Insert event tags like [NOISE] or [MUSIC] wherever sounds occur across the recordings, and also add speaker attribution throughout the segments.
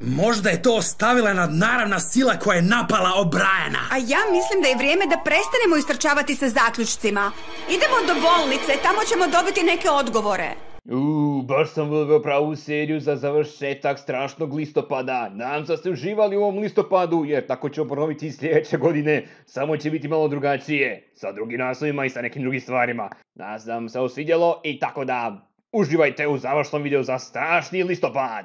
Speaker 1: Možda je to ostavila nadnaravna sila koja je napala O'Briana.
Speaker 2: A ja mislim da je vrijeme da prestanemo istrčavati sa zaključcima. Idemo do bolnice, tamo ćemo dobiti neke odgovore.
Speaker 3: Uuu, baš sam uveo pravu seriju za završetak strašnog listopada. Nadam se da ste uživali u ovom listopadu, jer tako ćemo ponoviti i sljedeće godine. Samo će biti malo drugačije, sa drugim naslovima i sa nekim drugim stvarima. Nadam se da vam se ovo svidjelo i tako da uživajte u završnom videu za strašni listopad.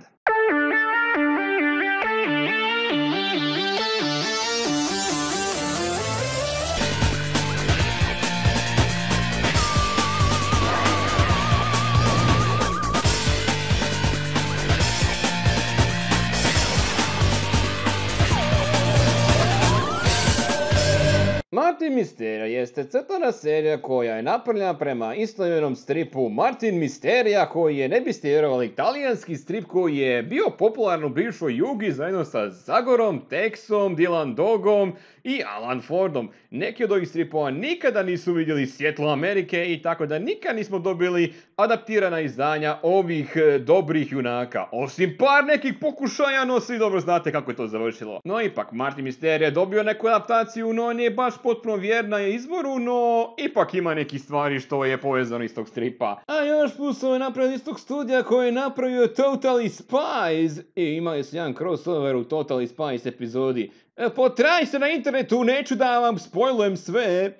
Speaker 3: Martin Misterija jeste crtana serija koja je napravljena prema istoimenom stripu Martin Misterija koji je, ne biste vjerovali, italijanski strip koji je bio popularan u bivšoj Jugi zajedno sa Zagorom, Texom, Dylan Dogom i Alan Fordom. Neki od ovih stripova nikada nisu vidjeli svjetlo Amerike i tako da nikad nismo dobili adaptirana izdanja ovih e, dobrih junaka. Osim par nekih pokušaja, no svi dobro znate kako je to završilo. No ipak, Martin Misterija je dobio neku adaptaciju, no nije baš potpuno vjerna je izboru, no ipak ima neki stvari što je povezano iz tog stripa. A još plus je napravio iz tog studija koji je napravio Totally Spies i imali su jedan crossover u Totally Spies epizodi. E, Potraj se na internetu, neću da vam spojlujem sve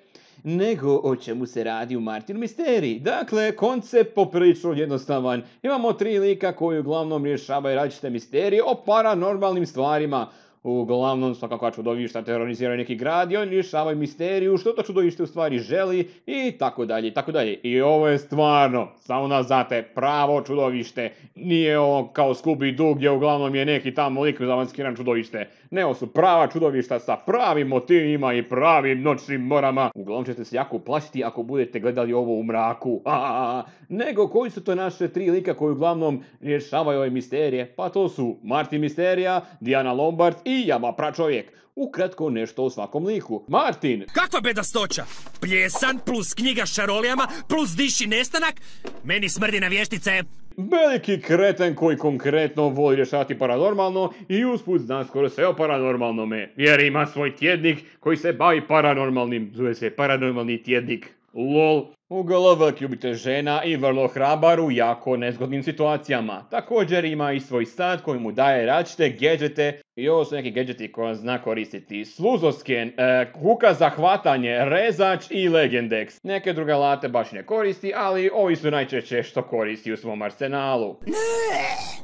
Speaker 3: nego o čemu se radi u Martin Misteri. Dakle, koncept poprilično jednostavan. Imamo tri lika koji uglavnom rješavaju različite misterije o paranormalnim stvarima. Uglavnom svakakva čudovišta teroriziraju neki grad i oni rješavaju misteriju što to čudovište u stvari želi i tako dalje i tako dalje. I ovo je stvarno, samo da znate, pravo čudovište. Nije ovo kao Scooby Doo gdje uglavnom je neki tamo lik zamaskiran čudovište. Ne, ovo su prava čudovišta sa pravim motivima i pravim noćnim morama. Uglavnom ćete se jako plašiti ako budete gledali ovo u mraku. Nego koji su to naše tri lika koji uglavnom rješavaju ove misterije? Pa to su Martin Misterija, Diana Lombard i Jama Pračovjek. Ukratko nešto o svakom liku. Martin!
Speaker 1: Kakva bedastoća? Pljesan plus knjiga s šarolijama plus diši nestanak? Meni smrdi na vještice.
Speaker 3: Veliki kreten koji konkretno voli rješavati paranormalno i usput zna skoro sve o paranormalnome, jer ima svoj tjednik koji se bavi paranormalnim, zove se paranormalni tjednik. LOL. Uglavnom veliki ljubitelj žena i vrlo hrabar u jako nezgodnim situacijama. Također ima i svoj sad koji mu daje različite gadgete i ovo su neki gadgeti koje zna koristiti. Sluzosken, e, kuka za hvatanje, rezač i legendex. Neke druge alate baš ne koristi, ali ovi su najčešće što koristi u svom arsenalu.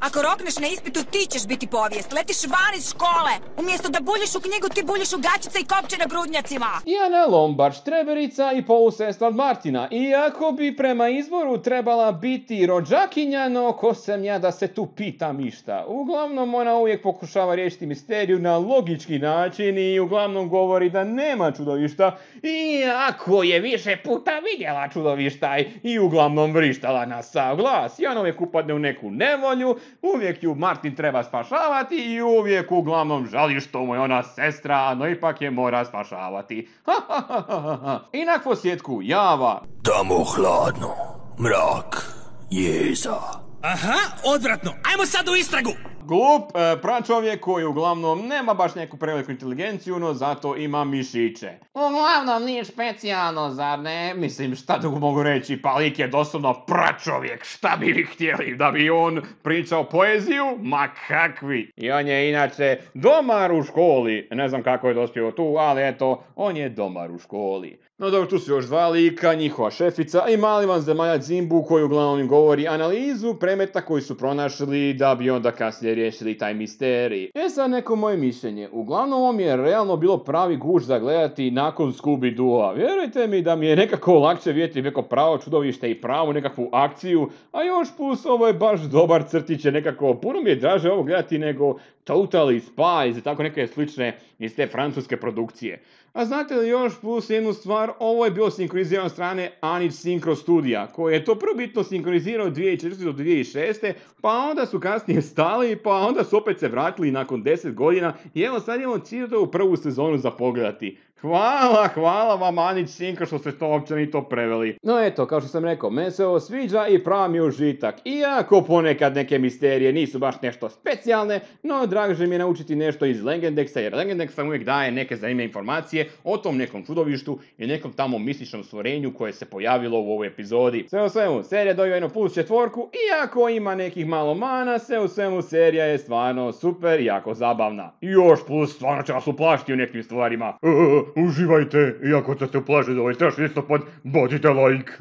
Speaker 2: Ako rokneš na ispitu, ti ćeš biti povijest. Letiš van iz škole. Umjesto da buljiš u knjigu, ti buljiš u gačice i kopče na grudnjacima.
Speaker 3: Jana Lombard, štreberica i polusestra od Martina. Iako bi prema izboru trebala biti rođakinja, no ko sam ja da se tu pitam išta. Uglavnom ona uvijek pokušava riješiti misteriju na logički način i uglavnom govori da nema čudovišta. Iako je više puta vidjela čudovišta i uglavnom vrištala na sav glas. I ona uvijek upadne u neku nevolju, uvijek ju Martin treba spašavati i uvijek uglavnom žali što mu je ona sestra, no ipak je mora spašavati. [LAUGHS] I na posjetku Java,
Speaker 4: Tamo hladno, mrak, jeza.
Speaker 1: Aha, odvratno. Ajmo sad u istragu.
Speaker 3: Glup e, pračovjek koji uglavnom nema baš neku preveliku inteligenciju, no zato ima mišiće. Uglavnom nije specijalno, zar ne? Mislim, šta drugo mogu reći, pa lik je doslovno pračovjek, šta bi vi htjeli, da bi on pričao poeziju? Ma kakvi! I on je inače domar u školi, ne znam kako je dospio tu, ali eto, on je domar u školi. No dobro, tu su još dva lika, njihova šefica i mali van zemalja Zimbu koji uglavnom govori analizu predmeta koji su pronašli da bi onda kasnije riješili taj misterij. E sad neko moje mišljenje, uglavnom ovo mi je realno bilo pravi guš za gledati nakon Scooby Doo-a. Vjerujte mi da mi je nekako lakše vidjeti neko pravo čudovište i pravu nekakvu akciju, a još plus ovo je baš dobar crtić, nekako puno mi je draže ovo gledati nego Totally Spies i tako neke slične iz te francuske produkcije. A znate li još plus jednu stvar, ovo je bilo sinkronizirano strane Anić Synchro Studija, koji je to probitno sinkronizirao 2004. do 2006. Pa onda su kasnije stali, pa onda su opet se vratili nakon 10 godina i evo sad imamo cijelu prvu sezonu za pogledati. Hvala, hvala vam Anić Sinka što ste to uopće ni to preveli. No eto, kao što sam rekao, meni se ovo sviđa i pravi užitak. Iako ponekad neke misterije nisu baš nešto specijalne, no draže mi je naučiti nešto iz Legendeksa, jer Legendex vam uvijek daje neke zanimljive informacije o tom nekom čudovištu i nekom tamo mističnom stvorenju koje se pojavilo u ovoj epizodi. Sve u svemu, serija dobiva jedno plus četvorku, iako ima nekih malo mana, sve u svemu serija je stvarno super i jako zabavna. Još plus, stvarno će vas uplašiti u nekim stvarima. [LAUGHS]
Speaker 5: uživajte, iako ste se uplašili ovaj strašni listopad, bodite like.